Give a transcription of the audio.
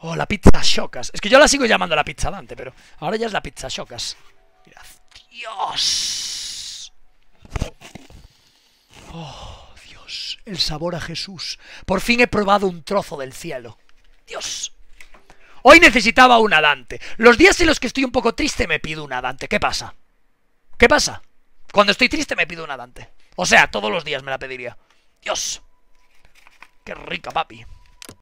Oh, la pizza Shocas. Es que yo la sigo llamando la pizza Dante, pero ahora ya es la pizza Shocas. Mirad. Dios. Oh, Dios. El sabor a Jesús. Por fin he probado un trozo del cielo. Dios. Hoy necesitaba una Dante. Los días en los que estoy un poco triste me pido una Dante. ¿Qué pasa? ¿Qué pasa? Cuando estoy triste me pido una Dante. O sea, todos los días me la pediría. Dios. Qué rica, papi.